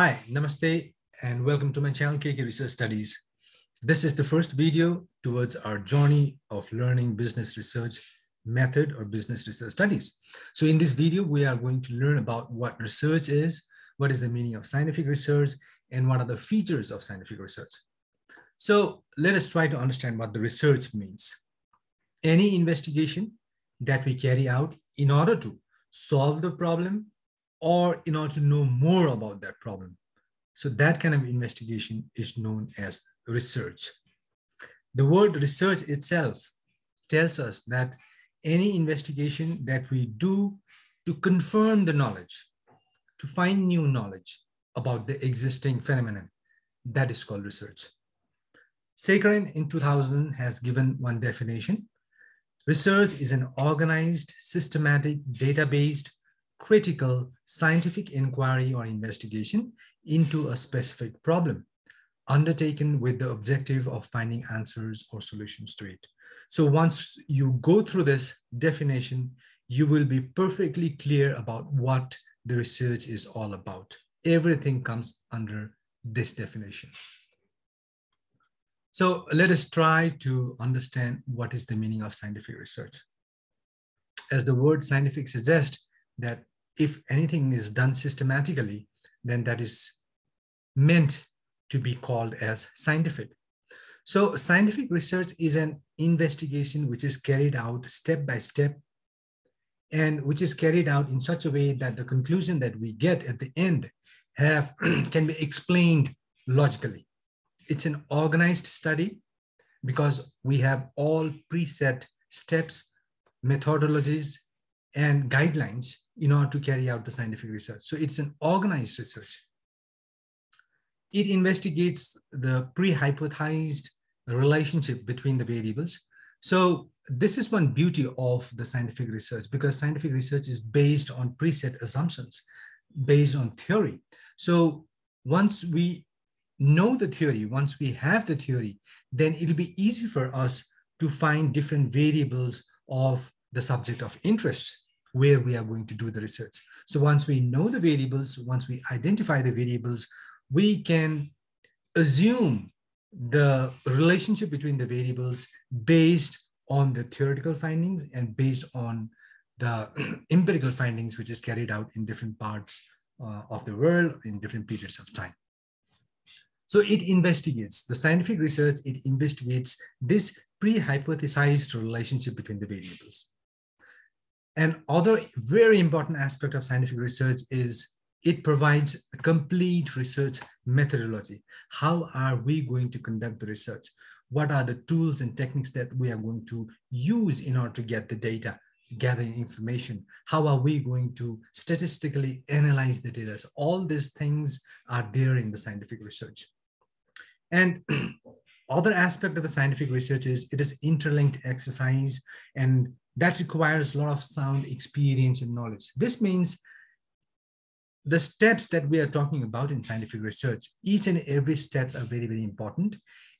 Hi, Namaste, and welcome to my channel KK Research Studies. This is the first video towards our journey of learning business research method or business research studies. So in this video, we are going to learn about what research is, what is the meaning of scientific research, and what are the features of scientific research. So let us try to understand what the research means. Any investigation that we carry out in order to solve the problem or in order to know more about that problem. So that kind of investigation is known as research. The word research itself tells us that any investigation that we do to confirm the knowledge, to find new knowledge about the existing phenomenon, that is called research. Sekaran in 2000 has given one definition. Research is an organized, systematic, data-based, critical scientific inquiry or investigation into a specific problem undertaken with the objective of finding answers or solutions to it. So once you go through this definition, you will be perfectly clear about what the research is all about. Everything comes under this definition. So let us try to understand what is the meaning of scientific research. As the word scientific suggests, that if anything is done systematically, then that is meant to be called as scientific. So scientific research is an investigation which is carried out step by step and which is carried out in such a way that the conclusion that we get at the end have can be explained logically. It's an organized study because we have all preset steps, methodologies, and guidelines in order to carry out the scientific research. So it's an organized research. It investigates the pre-hypothesized relationship between the variables. So this is one beauty of the scientific research because scientific research is based on preset assumptions, based on theory. So once we know the theory, once we have the theory, then it'll be easy for us to find different variables of the subject of interest where we are going to do the research. So once we know the variables, once we identify the variables, we can assume the relationship between the variables based on the theoretical findings and based on the empirical findings which is carried out in different parts uh, of the world in different periods of time. So it investigates, the scientific research, it investigates this pre-hypothesized relationship between the variables. And other very important aspect of scientific research is it provides a complete research methodology. How are we going to conduct the research? What are the tools and techniques that we are going to use in order to get the data, gathering information? How are we going to statistically analyze the data? So all these things are there in the scientific research. And other aspect of the scientific research is it is interlinked exercise and that requires a lot of sound experience and knowledge. This means the steps that we are talking about in scientific research, each and every steps are very, very important.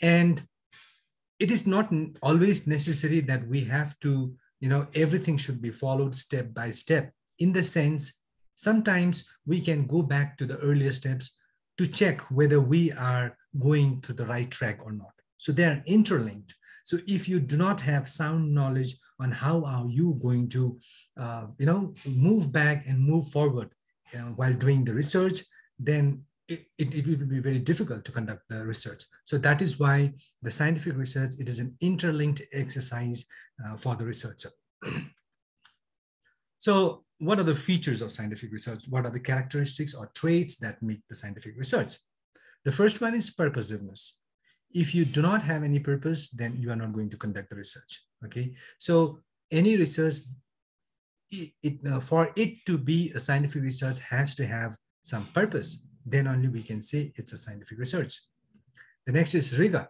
And it is not always necessary that we have to, you know, everything should be followed step by step. In the sense, sometimes we can go back to the earlier steps to check whether we are going to the right track or not. So they are interlinked. So if you do not have sound knowledge on how are you going to, uh, you know, move back and move forward uh, while doing the research, then it, it, it will be very difficult to conduct the research. So that is why the scientific research, it is an interlinked exercise uh, for the researcher. so what are the features of scientific research? What are the characteristics or traits that make the scientific research? The first one is purposiveness if you do not have any purpose, then you are not going to conduct the research. Okay, so any research, it, it uh, for it to be a scientific research has to have some purpose. Then only we can say it's a scientific research. The next is rigor.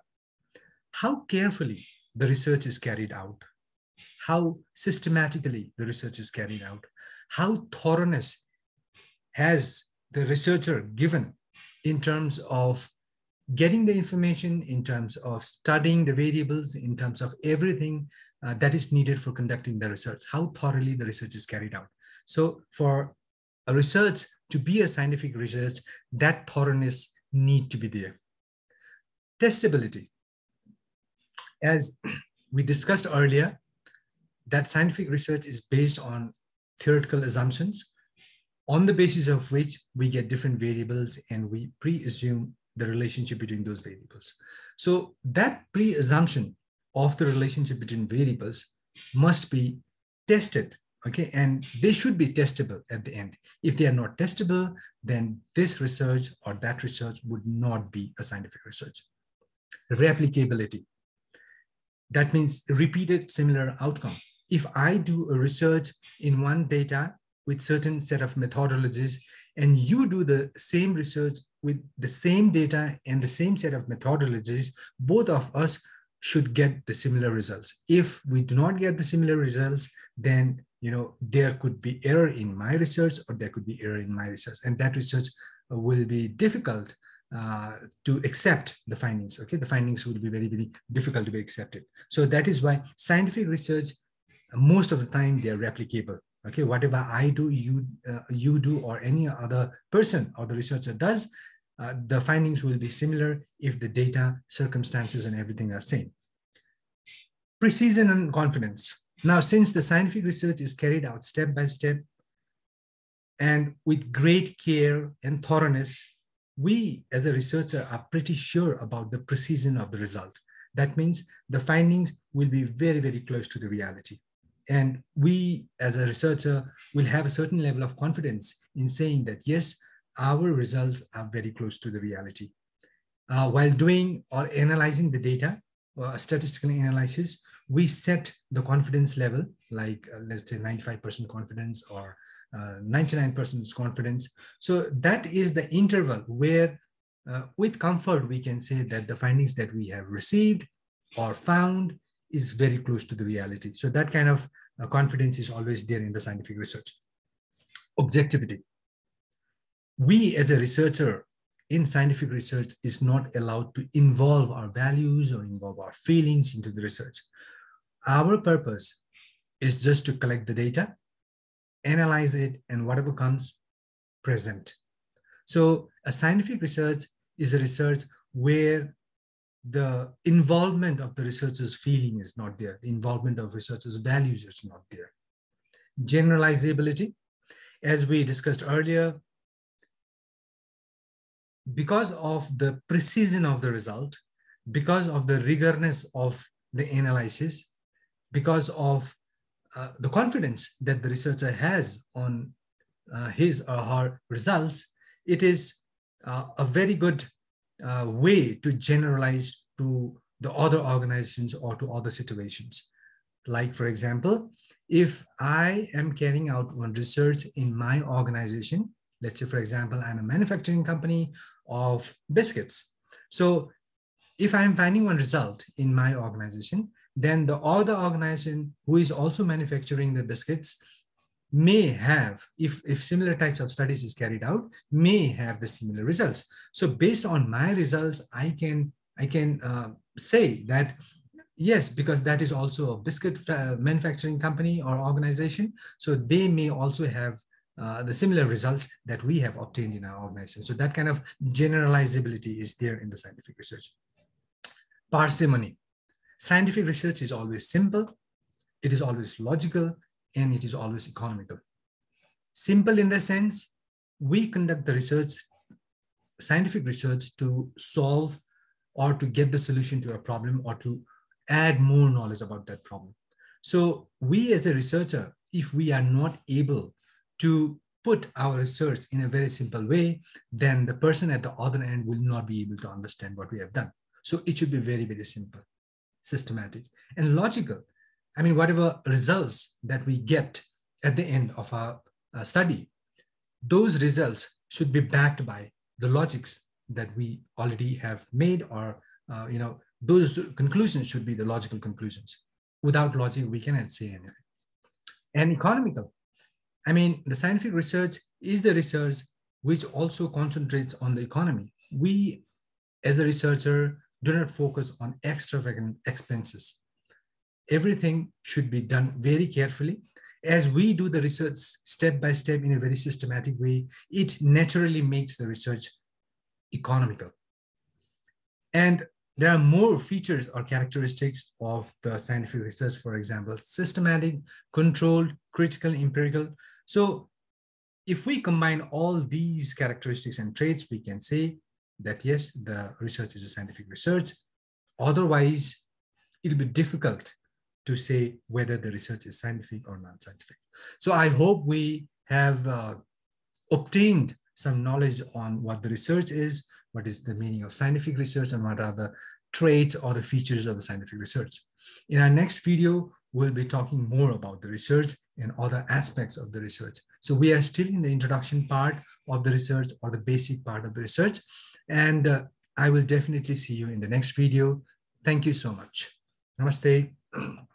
How carefully the research is carried out, how systematically the research is carried out, how thoroughness has the researcher given in terms of getting the information in terms of studying the variables, in terms of everything uh, that is needed for conducting the research, how thoroughly the research is carried out. So for a research to be a scientific research, that thoroughness need to be there. Testability. As we discussed earlier, that scientific research is based on theoretical assumptions on the basis of which we get different variables and we pre-assume the relationship between those variables. So that pre-assumption of the relationship between variables must be tested, okay? And they should be testable at the end. If they are not testable, then this research or that research would not be a scientific research. Replicability. That means repeated similar outcome. If I do a research in one data with certain set of methodologies and you do the same research with the same data and the same set of methodologies, both of us should get the similar results. If we do not get the similar results, then you know there could be error in my research or there could be error in my research, and that research will be difficult uh, to accept the findings. Okay, the findings will be very very difficult to be accepted. So that is why scientific research, most of the time, they are replicable okay whatever i do you uh, you do or any other person or the researcher does uh, the findings will be similar if the data circumstances and everything are same. Precision and confidence. Now since the scientific research is carried out step by step and with great care and thoroughness we as a researcher are pretty sure about the precision of the result. That means the findings will be very very close to the reality. And we, as a researcher, will have a certain level of confidence in saying that, yes, our results are very close to the reality. Uh, while doing or analyzing the data, or statistical analysis, we set the confidence level, like uh, let's say 95% confidence or 99% uh, confidence. So that is the interval where uh, with comfort, we can say that the findings that we have received or found is very close to the reality. So that kind of uh, confidence is always there in the scientific research. Objectivity. We as a researcher in scientific research is not allowed to involve our values or involve our feelings into the research. Our purpose is just to collect the data, analyze it, and whatever comes, present. So a scientific research is a research where the involvement of the researcher's feeling is not there. The involvement of researcher's values is not there. Generalizability, as we discussed earlier, because of the precision of the result, because of the rigorness of the analysis, because of uh, the confidence that the researcher has on uh, his or her results, it is uh, a very good uh, way to generalize to the other organizations or to other situations. Like, for example, if I am carrying out one research in my organization, let's say, for example, I'm a manufacturing company of biscuits. So if I'm finding one result in my organization, then the other organization who is also manufacturing the biscuits may have, if, if similar types of studies is carried out, may have the similar results. So based on my results, I can, I can uh, say that yes, because that is also a biscuit manufacturing company or organization. So they may also have uh, the similar results that we have obtained in our organization. So that kind of generalizability is there in the scientific research. Parsimony. Scientific research is always simple, it is always logical, and it is always economical. Simple in the sense, we conduct the research, scientific research to solve or to get the solution to a problem or to add more knowledge about that problem. So we as a researcher, if we are not able to put our research in a very simple way, then the person at the other end will not be able to understand what we have done. So it should be very, very simple, systematic, and logical. I mean, whatever results that we get at the end of our uh, study, those results should be backed by the logics that we already have made or, uh, you know, those conclusions should be the logical conclusions. Without logic, we cannot say anything. And economical. I mean, the scientific research is the research which also concentrates on the economy. We, as a researcher, do not focus on extravagant expenses everything should be done very carefully as we do the research step by step in a very systematic way, it naturally makes the research economical. And there are more features or characteristics of the scientific research, for example, systematic, controlled, critical, empirical. So if we combine all these characteristics and traits, we can say that yes, the research is a scientific research. Otherwise, it'll be difficult to say whether the research is scientific or non-scientific. So I hope we have uh, obtained some knowledge on what the research is, what is the meaning of scientific research, and what are the traits or the features of the scientific research. In our next video, we'll be talking more about the research and other aspects of the research. So we are still in the introduction part of the research or the basic part of the research. And uh, I will definitely see you in the next video. Thank you so much. Namaste.